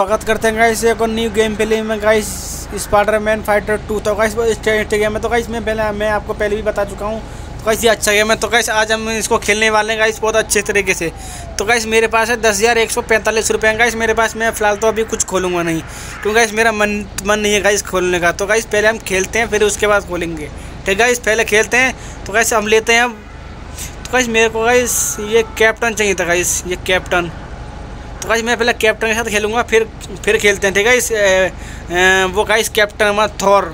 स्वागत करते हैं गाइस एक और न्यू गेम प्ले में guys spider man fighter two तो गाइस गेम है तो गाइस मैं पहले मैं आपको पहले भी बता चुका हूँ। तो गाइस ये अच्छा गेम है। तो गाइस आज हम इसको खेलने वाले हैं गाइस बहुत अच्छे तरीके से। तो गाइस मेरे पास है दस हज़ार एक सौ पैंतालीस रुपये गाइस मेरे पास मैं फ़िलहाल तो अभी कुछ खोलूँगा नहीं, क्योंकि गाइस मेरा मन मन नहीं है गाइस खोलने का। तो गाइस पहले हम खेलते हैं, फिर उसके बाद खोलेंगे। ठीक है गाइस पहले खेलते हैं। तो गाइस हम लेते हैं तो गाइस मेरे को गाइस ये कैप्टन चाहिए था गाइस ये कैप्टन तो गाइस मैं पहले कैप्टन के साथ खेलूँगा फिर फिर खेलते हैं ठीक है? इस ए, ए, वो गाइस कैप्टन हमारा थोर।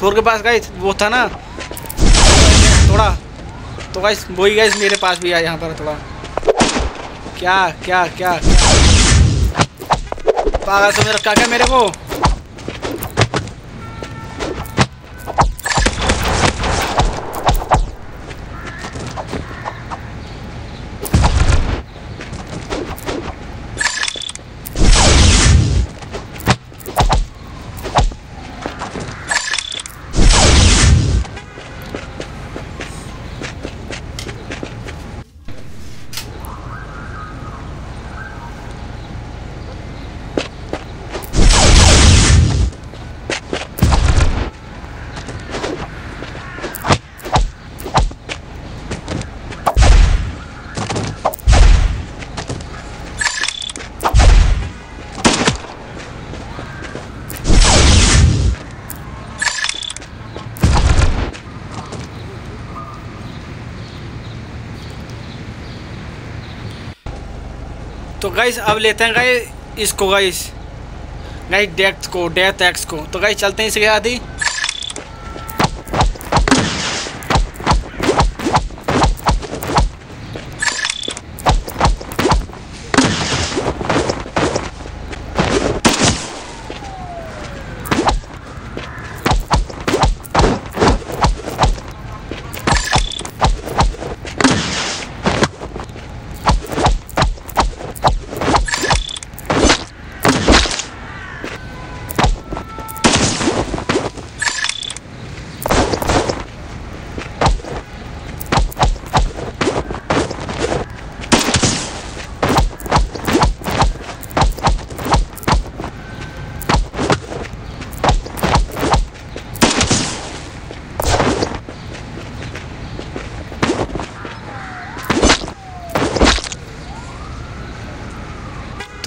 थोर के पास गाइस वो था ना? थोड़ा। तो गाइस वही गाइस मेरे पास भी आया यहाँ पर थोड़ा। क्या क्या क्या? पागल समझ रखा क्या मेरे को? गाइस अब लेते हैं गाइस इसको गाइस गाइस डेथ को डेथ एक्स को। तो गाइस चलते हैं इसके साथ ही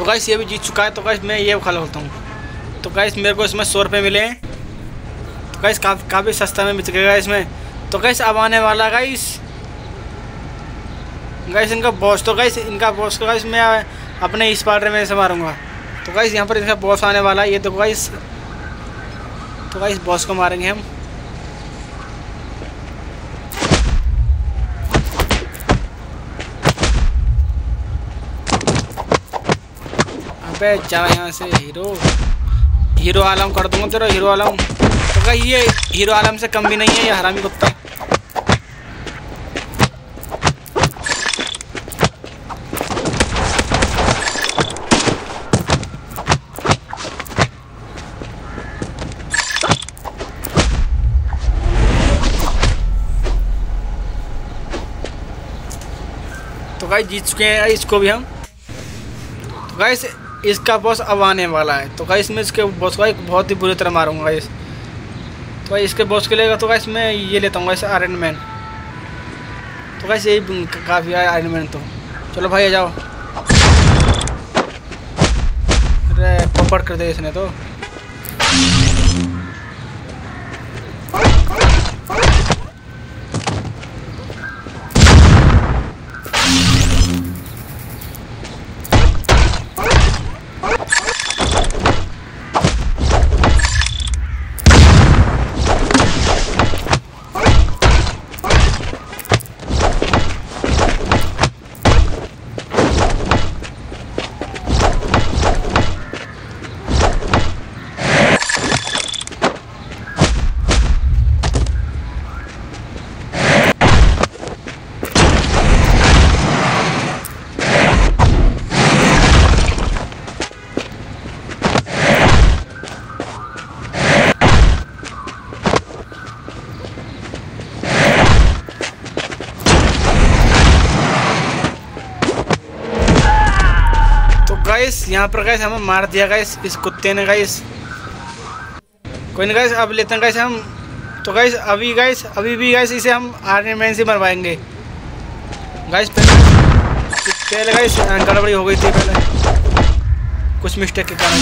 तो गाइस ये भी जीत चुका है। तो गाइस मैं ये खा होता हूँ। तो गाइस मेरे को इसमें सौ रुपये मिले हैं। तो गाइस काफ़ी सस्ता में मिल गया इसमें। तो गाइस अब आने वाला गाइस गाइस इनका बॉस तो गाइस इनका बॉस तो गाइस मैं अपने इस पार्ट में से मारूँगा। तो गाइस यहाँ पर इनका बॉस आने वाला है। ये तो गाइस तो गाइस बॉस को मारेंगे हम। अबे जा यहाँ से हीरो हीरो आलम कर दूँगा तेरा हीरो आलम। तो ये हीरो आलम से कम भी नहीं है, ये हरामी कुत्ता। तो गाइस जीत चुके हैं, इसको भी हम। तो गाइस इसका बॉस अब आने वाला है। तो गाइस इसमें इसके बॉस को एक बहुत ही बुरी तरह मारूँगा इस तो भाई इसके बॉस के लेगा तो गाइस इसमें ये लेता हूँ गाइस आयरन मैन तो गाइस यही काफ़ी है आयरन मैन तो। चलो भाई, आ जाओ। अरे पपड़ कर दे इसने तो। यहाँ पर गाइस हमें मार दिया गाइस इस कुत्ते ने गाइस कोई नहीं गाइस अब लेते हैं गाइस हम। तो गाइस अभी गाइस अभी भी गाइस इसे हम आर्मी मैन से मरवाएँगे। गाइस पहले पहले गाइस गड़बड़ी हो गई थी पहले। कुछ मिस्टेक के कारण।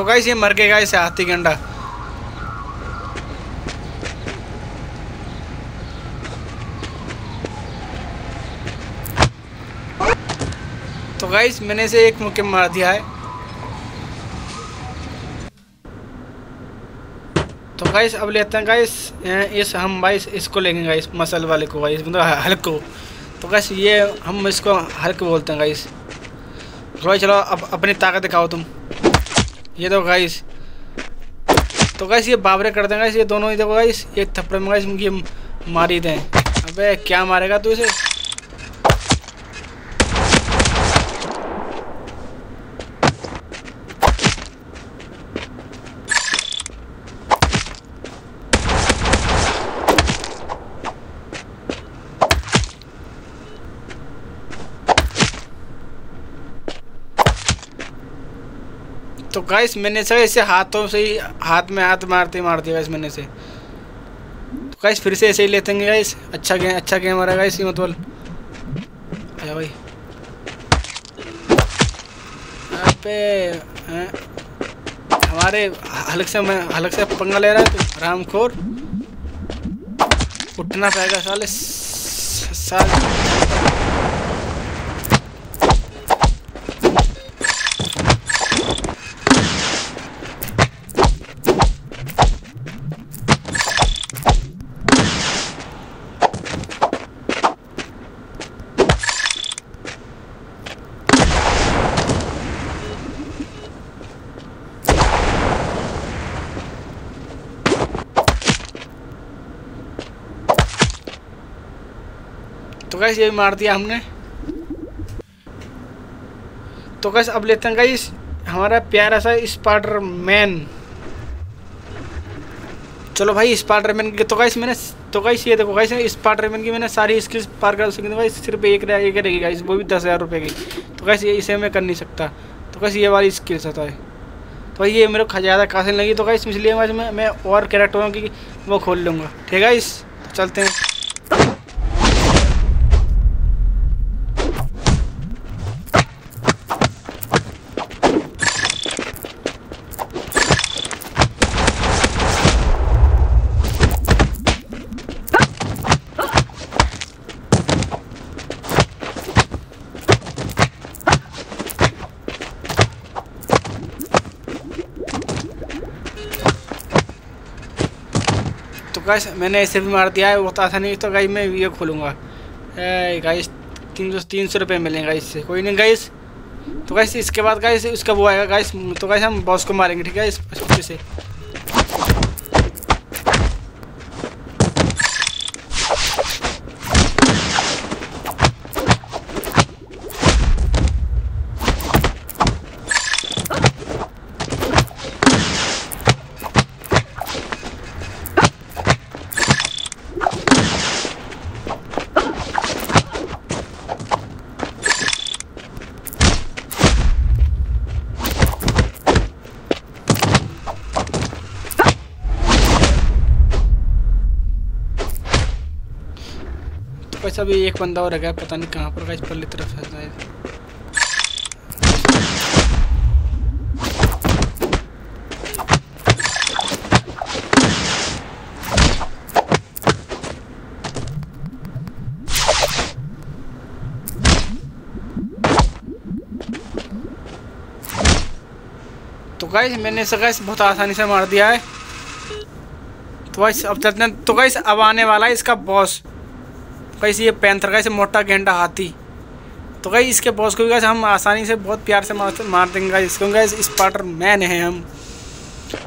तो गाइस ये मर गए गाइस हाथी के अंडा तो गाइस मैंने इसे एक मुक्के मार दिया है। तो गाइस अब लेते हैं गाइस इस हम गाइस इसको लेंगे गाइस, मसल वाले को गाइस मतलब हल्क को। तो गाइस ये हम इसको हल्क बोलते हैं गाइस। भाई चलो अब अपनी ताकत दिखाओ तुम। ये तो गाइस तो गाइस ये बाबरे कर देंगे ये दोनों ही देखो गाइस एक थप्पड़ में गाइस ये मार दें। अबे, क्या मारेगा तू इसे? तो गाइस मैंने से ऐसे हाथों से ही, हाथ में हाथ मारते मार दिया मैंने से तो गाइस फिर से ऐसे ही लेते हैं गाइस अच्छा गेम अच्छा गेम आ रहा है गाइस मतलब। आया भाई। अबे हमारे हलक से मैं, हलक से पंगा ले रहा है तो रामखोर। उठना पड़ेगा साले, साल तो गैस ये भी मार दिया हमने। तो गैस अब लेते हैं गैस, हमारा प्यारा सा स्पाइडर मैन चलो भाई स्पाइडर मैन की तो गैस मैंने तो गैस ये देखो गैस स्पाइडर मैन की मैंने सारी स्किल्स पार कर सकी भाई सिर्फ़ एक एक रहेगी गैस, वो भी दस हज़ार रुपये की। तो गैस ये इसे मैं कर नहीं सकता। तो गैस ये वाली स्किल्स होता है तो भाई, ये मेरे को ज़्यादा कासिल लगी तो गैस इसलिए मैं मैं और कैरेक्टरों की वो खोल लूँगा। ठीक है इस चलते हैं। गाइस मैंने ऐसे भी मार दिया है, वो तो ऐसा नहीं तो गाइस मैं ये खोलूँगा। गाइस तीन सौ तीन सौ रुपये मिलेंगे इससे कोई नहीं गाइस तो गाइस इसके बाद गाइस उसका वो आएगा। गाइस तो गाइस हम बॉस को मारेंगे, ठीक है इस से। गाइस अभी एक बंदा और रह गया, पता नहीं कहाँ पर, गाइस, पल्ली तरफ़ है तो गाइस, मैंने इसे, गाइस, बहुत आसानी से मार दिया है। तो गाइस, अब चलते हैं। तो गाइस, अब आने वाला है इसका बॉस गाइस ये पैंथर गाइस मोटा गेंडा हाथी। तो गाइस, इसके बॉस को भी हम आसानी से बहुत प्यार से मार मार देंगे गाइस। क्योंकि स्पार्टर मैन है हम।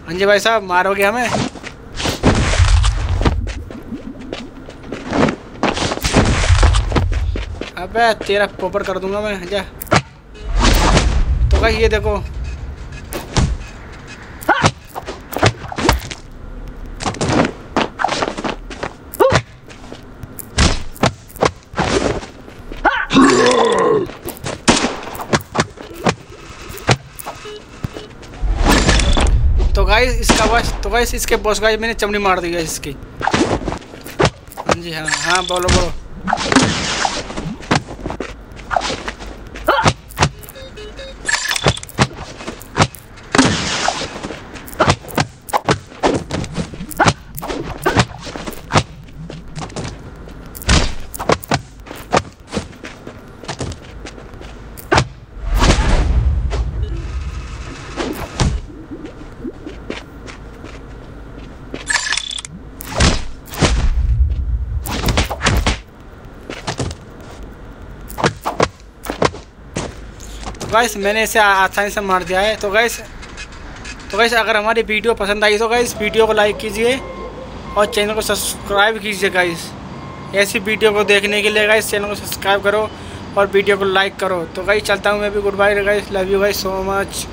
हाँ जी भाई साहब, मारोगे हमें? अबे, तेरा पोपर कर दूँगा मैं, जा। तो गाइस, ये देखो। तो गाइस, इसका बॉस तो गाइस, इसके बॉस गाइस मैंने चमड़ी मार दी है इसकी। हाँ जी हाँ हाँ बोलो बोलो। गैस मैंने इसे आसानी से मार दिया है। तो गैस तो गैस अगर हमारी वीडियो पसंद आई तो गैस वीडियो को लाइक कीजिए और चैनल को सब्सक्राइब कीजिए गाइस ऐसी वीडियो को देखने के लिए गाइस चैनल को सब्सक्राइब करो और वीडियो को लाइक करो। तो गाइस चलता हूँ मैं भी। Good bye guys love you guys so much